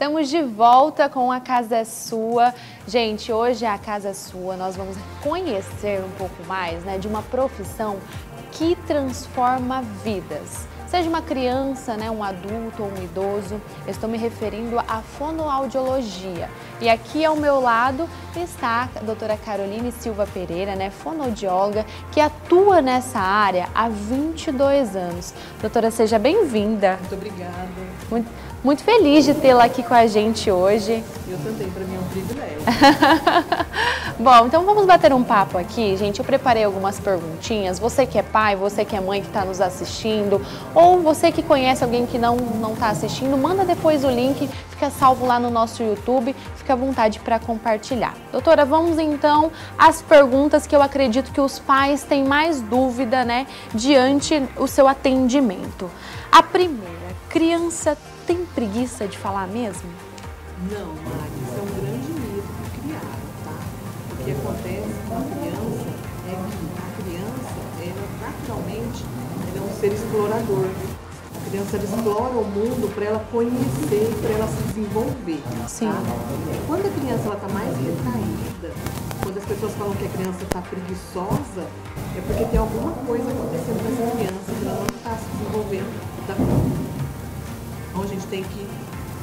Estamos de volta com a Casa é Sua. Gente, hoje é a Casa é Sua. Nós vamos conhecer um pouco mais né, de uma profissão que transforma vidas. Seja uma criança, né, um adulto ou um idoso, eu estou me referindo à fonoaudiologia. E aqui ao meu lado está a doutora Caroline Silva Pereira, né, fonoaudióloga, que atua nessa área há 22 anos. Doutora, seja bem-vinda. Muito obrigada. Muito, muito feliz de tê-la aqui com a gente hoje. Eu também, para mim é um privilégio. Bom, então vamos bater um papo aqui, gente. Eu preparei algumas perguntinhas. Você que é pai, você que é mãe que está nos assistindo, ou você que conhece alguém que não não está assistindo, manda depois o link, fica salvo lá no nosso YouTube, fica à vontade para compartilhar. Doutora, vamos então às perguntas que eu acredito que os pais têm mais dúvida, né, diante o seu atendimento. A primeira, criança tem preguiça de falar mesmo? Não, Mari, isso é um grande mito que criaram, tá? O que acontece com a criança é que a criança, ela naturalmente, ela é um ser explorador. A criança explora o mundo para ela conhecer, para ela se desenvolver. Sim. Tá? Quando a criança está mais retraída, quando as pessoas falam que a criança está preguiçosa, é porque tem alguma coisa acontecendo com essa criança que ela não está se desenvolvendo da forma então a gente tem que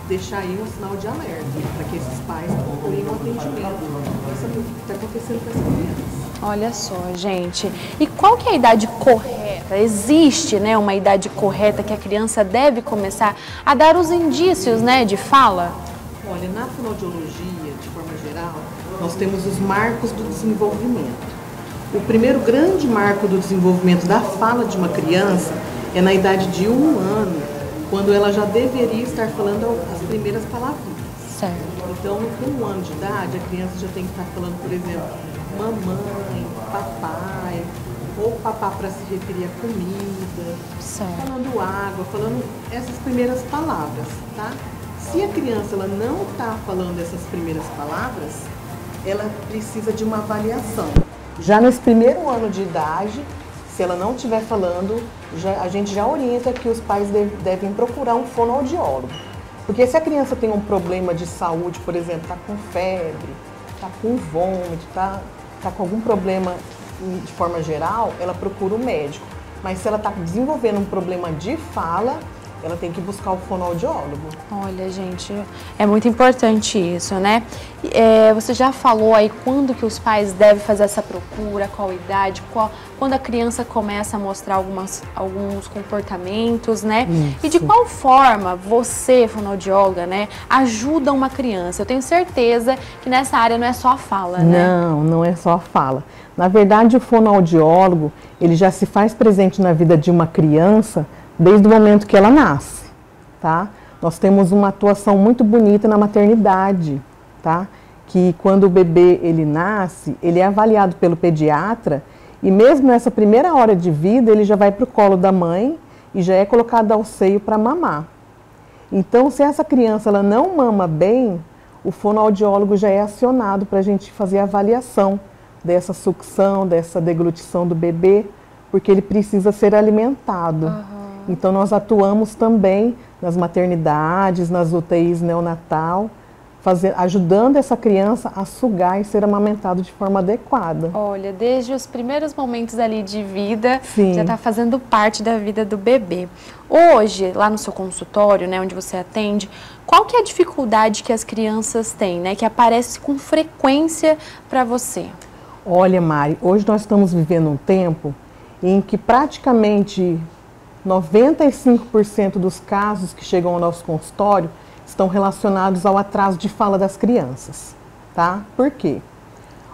deixar aí um sinal de alerta para que esses pais procurem um atendimento para saber o que está acontecendo com essa criança. Olha só, gente. E qual que é a idade correta? Existe, né, uma idade correta que a criança deve começar a dar os indícios, né, de fala? Olha, na fonoaudiologia, de forma geral, nós temos os marcos do desenvolvimento. O primeiro grande marco do desenvolvimento da fala de uma criança é na idade de um ano quando ela já deveria estar falando as primeiras palavrinhas. Certo. Então, com um ano de idade, a criança já tem que estar falando, por exemplo, mamãe, papai, ou papá para se referir à comida, certo. falando água, falando essas primeiras palavras, tá? Se a criança ela não está falando essas primeiras palavras, ela precisa de uma avaliação. Já nesse primeiro ano de idade, se ela não estiver falando, já, a gente já orienta que os pais deve, devem procurar um fonoaudiólogo. Porque se a criança tem um problema de saúde, por exemplo, está com febre, está com vômito, está tá com algum problema de forma geral, ela procura o um médico. Mas se ela está desenvolvendo um problema de fala, ela tem que buscar o fonoaudiólogo. Olha, gente, é muito importante isso, né? É, você já falou aí quando que os pais devem fazer essa procura, qual idade, qual, quando a criança começa a mostrar algumas, alguns comportamentos, né? Isso. E de qual forma você, fonoaudióloga, né, ajuda uma criança? Eu tenho certeza que nessa área não é só a fala, né? Não, não é só a fala. Na verdade, o fonoaudiólogo, ele já se faz presente na vida de uma criança desde o momento que ela nasce, tá? Nós temos uma atuação muito bonita na maternidade, tá? Que quando o bebê ele nasce, ele é avaliado pelo pediatra e mesmo nessa primeira hora de vida ele já vai para o colo da mãe e já é colocado ao seio para mamar. Então, se essa criança ela não mama bem, o fonoaudiólogo já é acionado para a gente fazer a avaliação dessa sucção, dessa deglutição do bebê, porque ele precisa ser alimentado. Uhum. Então nós atuamos também nas maternidades, nas UTIs neonatal, fazer, ajudando essa criança a sugar e ser amamentado de forma adequada. Olha, desde os primeiros momentos ali de vida, Sim. já está fazendo parte da vida do bebê. Hoje, lá no seu consultório, né, onde você atende, qual que é a dificuldade que as crianças têm, né, que aparece com frequência para você? Olha, Mari, hoje nós estamos vivendo um tempo em que praticamente 95% dos casos que chegam ao nosso consultório estão relacionados ao atraso de fala das crianças, tá? Por quê?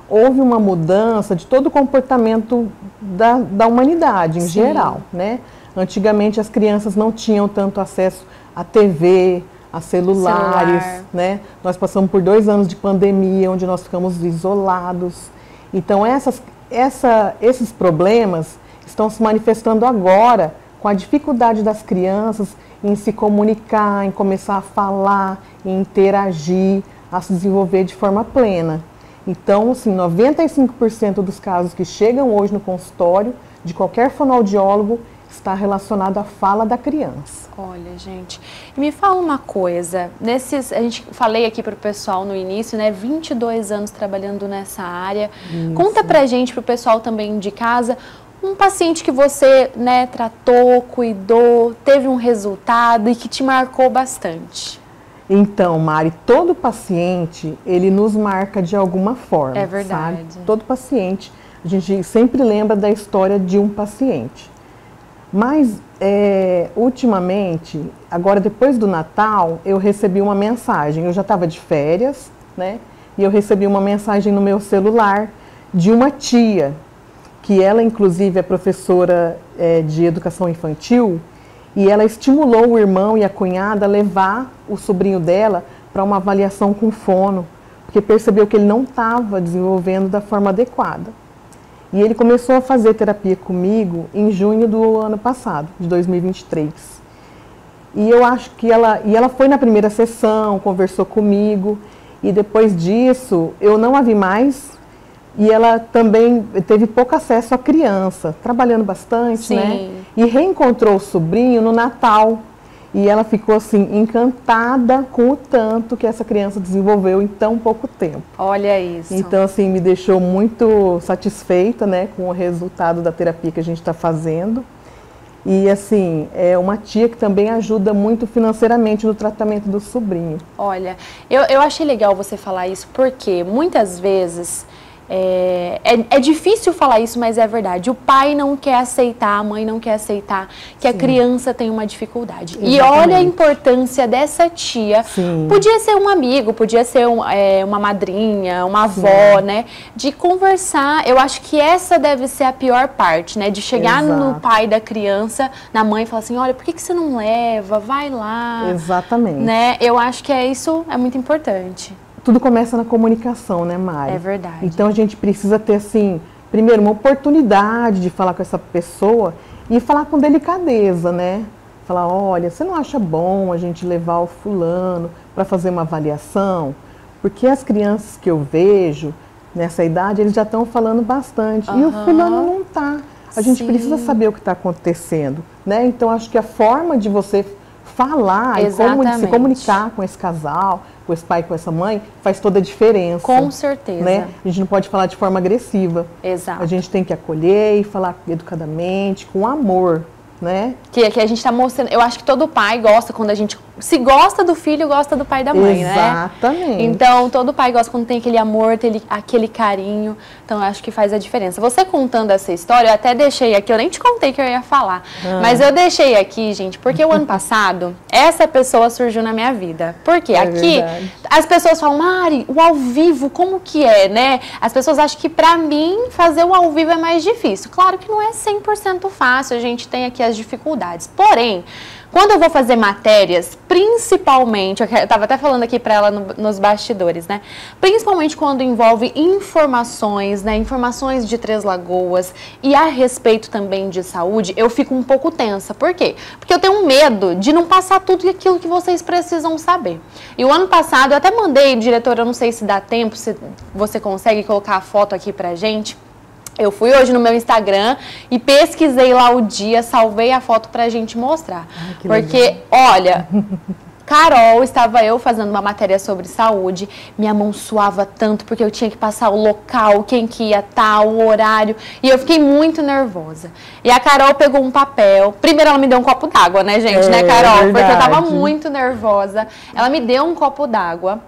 Houve uma mudança de todo o comportamento da, da humanidade em Sim. geral, né? Antigamente as crianças não tinham tanto acesso à TV, a celulares, Celular. né? Nós passamos por dois anos de pandemia, onde nós ficamos isolados. Então essas, essa, esses problemas estão se manifestando agora com a dificuldade das crianças em se comunicar, em começar a falar, em interagir, a se desenvolver de forma plena. Então, assim, 95% dos casos que chegam hoje no consultório de qualquer fonoaudiólogo está relacionado à fala da criança. Olha, gente, me fala uma coisa. Nesses, a gente falei aqui para o pessoal no início, né? 22 anos trabalhando nessa área. Isso. Conta pra gente, para o pessoal também de casa, um paciente que você né, tratou, cuidou, teve um resultado e que te marcou bastante. Então, Mari, todo paciente, ele nos marca de alguma forma. É verdade. Sabe? Todo paciente, a gente sempre lembra da história de um paciente. Mas, é, ultimamente, agora depois do Natal, eu recebi uma mensagem. Eu já estava de férias, né? E eu recebi uma mensagem no meu celular de uma tia, que ela, inclusive, é professora é, de educação infantil e ela estimulou o irmão e a cunhada a levar o sobrinho dela para uma avaliação com fono, porque percebeu que ele não estava desenvolvendo da forma adequada. E ele começou a fazer terapia comigo em junho do ano passado, de 2023. E eu acho que ela, e ela foi na primeira sessão, conversou comigo, e depois disso eu não a vi mais e ela também teve pouco acesso à criança, trabalhando bastante, né? Sim. né? E reencontrou o sobrinho no Natal. E ela ficou assim encantada com o tanto que essa criança desenvolveu em tão pouco tempo. Olha isso. Então assim me deixou muito satisfeita, né, com o resultado da terapia que a gente está fazendo. E assim, é uma tia que também ajuda muito financeiramente no tratamento do sobrinho. Olha, eu, eu achei legal você falar isso, porque muitas vezes é, é, é, difícil falar isso, mas é verdade. O pai não quer aceitar, a mãe não quer aceitar que Sim. a criança tem uma dificuldade. Exatamente. E olha a importância dessa tia. Sim. Podia ser um amigo, podia ser um, é, uma madrinha, uma avó, Sim. né? De conversar. Eu acho que essa deve ser a pior parte, né? De chegar Exato. no pai da criança, na mãe, e falar assim: olha, por que, que você não leva? Vai lá. Exatamente. Né? Eu acho que é isso, é muito importante tudo começa na comunicação, né, Mari? É verdade. Então a gente precisa ter, assim, primeiro, uma oportunidade de falar com essa pessoa e falar com delicadeza, né? Falar, olha, você não acha bom a gente levar o fulano para fazer uma avaliação? Porque as crianças que eu vejo nessa idade, eles já estão falando bastante. Uhum. E o fulano não está. A gente Sim. precisa saber o que está acontecendo, né? Então acho que a forma de você falar Exatamente. e se comunicar com esse casal, com esse pai, com essa mãe, faz toda a diferença. Com certeza. Né? A gente não pode falar de forma agressiva. Exato. A gente tem que acolher e falar educadamente, com amor né? Que, que a gente está mostrando. Eu acho que todo pai gosta quando a gente. Se gosta do filho, gosta do pai e da mãe, Exatamente. né? Exatamente. Então, todo pai gosta quando tem aquele amor, aquele, aquele carinho. Então, eu acho que faz a diferença. Você contando essa história, eu até deixei aqui, eu nem te contei que eu ia falar. Ah. Mas eu deixei aqui, gente, porque o ano passado, essa pessoa surgiu na minha vida. Porque é aqui, verdade. as pessoas falam, Mari, o ao vivo, como que é, né? As pessoas acham que pra mim, fazer o ao vivo é mais difícil. Claro que não é 100% fácil. A gente tem aqui as as dificuldades. Porém, quando eu vou fazer matérias, principalmente, eu estava até falando aqui para ela no, nos bastidores, né? Principalmente quando envolve informações, né? Informações de Três Lagoas e a respeito também de saúde, eu fico um pouco tensa. Por quê? Porque eu tenho medo de não passar tudo aquilo que vocês precisam saber. E o ano passado eu até mandei, diretor, eu não sei se dá tempo, se você consegue colocar a foto aqui pra gente eu fui hoje no meu Instagram e pesquisei lá o dia, salvei a foto pra gente mostrar. Ai, Porque, legal. olha, Carol, estava eu fazendo uma matéria sobre saúde, minha mão suava tanto porque eu tinha que passar o local, quem que ia estar, tá, o horário, e eu fiquei muito nervosa. E a Carol pegou um papel, primeiro ela me deu um copo d'água, né, gente, né, é, né, Carol? Porque eu tava muito nervosa. Ela me deu um copo d'água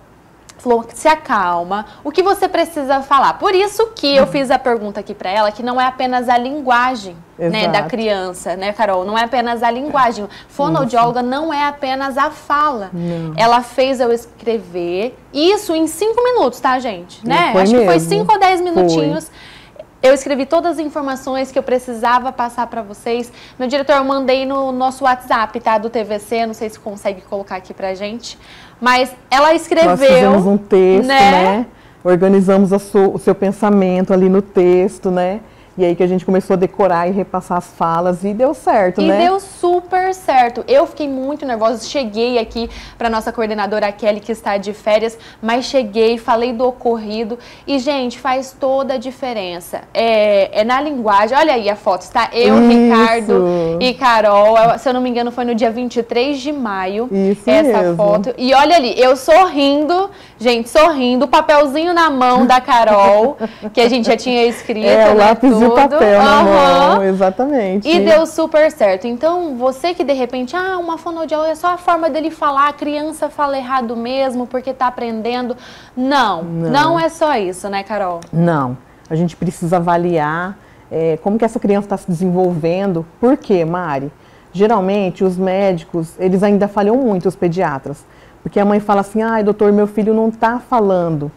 Flor, se acalma. O que você precisa falar? Por isso que eu fiz a pergunta aqui para ela, que não é apenas a linguagem né, da criança, né, Carol? Não é apenas a linguagem. Fonoaudióloga não é apenas a fala. Não. Ela fez eu escrever isso em cinco minutos, tá, gente? Né? Acho mesmo. que foi cinco ou dez minutinhos. Foi. Eu escrevi todas as informações que eu precisava passar para vocês. Meu diretor, eu mandei no nosso WhatsApp, tá? Do TVC, não sei se consegue colocar aqui pra gente. Mas ela escreveu. Nós fizemos um texto, né? né? Organizamos o seu pensamento ali no texto, né? E aí que a gente começou a decorar e repassar as falas e deu certo, e né? E deu super certo. Eu fiquei muito nervosa, cheguei aqui para nossa coordenadora Kelly, que está de férias, mas cheguei, falei do ocorrido e, gente, faz toda a diferença. É, é na linguagem, olha aí a foto, está eu, Isso. Ricardo e Carol, se eu não me engano foi no dia 23 de maio, Isso essa mesmo. foto. E olha ali, eu sorrindo, gente, sorrindo, papelzinho na mão da Carol, que a gente já tinha escrito, é, né, lápis. De papel uhum. na mão, exatamente. E deu super certo. Então, você que de repente, ah, uma fonoaudióloga é só a forma dele falar, a criança fala errado mesmo porque está aprendendo. Não, não, não, é só isso, né, Carol? Não. A gente precisa avaliar é, como que essa criança está se desenvolvendo. Por quê, Mari? Geralmente, os médicos, eles ainda falham muito, os pediatras. Porque a mãe fala assim, ai, doutor, meu filho não está falando.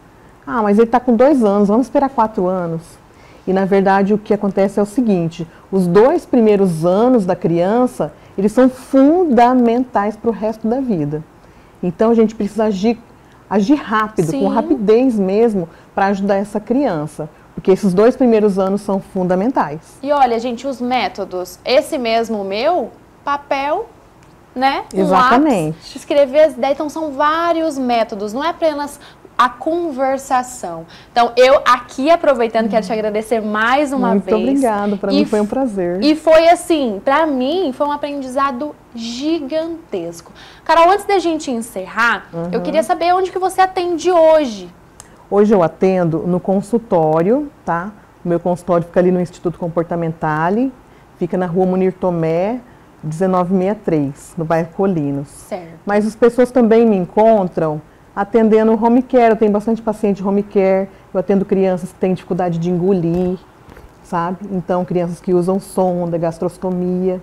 Ah, mas ele está com dois anos, vamos esperar quatro anos. E na verdade o que acontece é o seguinte: os dois primeiros anos da criança eles são fundamentais para o resto da vida. Então a gente precisa agir, agir rápido, Sim. com rapidez mesmo, para ajudar essa criança. Porque esses dois primeiros anos são fundamentais. E olha, gente, os métodos. Esse mesmo meu, papel, né? Exatamente. Lápis, escrever as ideias. Então, são vários métodos. Não é apenas a conversação. Então, eu aqui aproveitando, quero te agradecer mais uma Muito vez. Muito obrigado, para mim foi um prazer. E foi assim, para mim, foi um aprendizado gigantesco. Carol, antes da gente encerrar, uhum. eu queria saber onde que você atende hoje. Hoje eu atendo no consultório, tá? O meu consultório fica ali no Instituto Comportamentale, fica na rua Munir Tomé, 1963, no bairro Colinos. Certo. Mas as pessoas também me encontram atendendo home care. Eu tenho bastante paciente home care. Eu atendo crianças que têm dificuldade de engolir, sabe? Então, crianças que usam sonda, gastrostomia.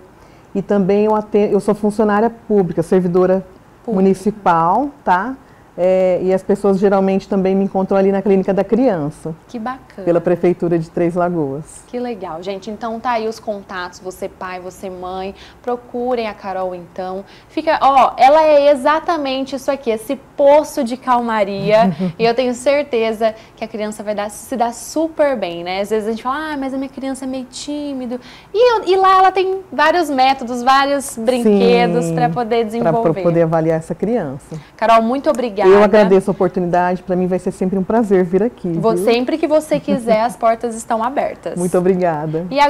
E também eu, atendo, eu sou funcionária pública, servidora municipal, tá? É, e as pessoas geralmente também me encontram ali na clínica da criança. Que bacana. Pela prefeitura de Três Lagoas. Que legal, gente. Então tá aí os contatos, você pai, você mãe, procurem a Carol então. Fica, ó, ela é exatamente isso aqui, esse poço de calmaria. e eu tenho certeza que a criança vai dar, se dar super bem, né? Às vezes a gente fala, ah, mas a minha criança é meio tímido. E, e lá ela tem vários métodos, vários brinquedos para poder desenvolver. Para poder avaliar essa criança. Carol, muito obrigada. Eu agradeço a oportunidade, para mim vai ser sempre um prazer vir aqui. Vou, sempre que você quiser, as portas estão abertas. Muito obrigada. E agora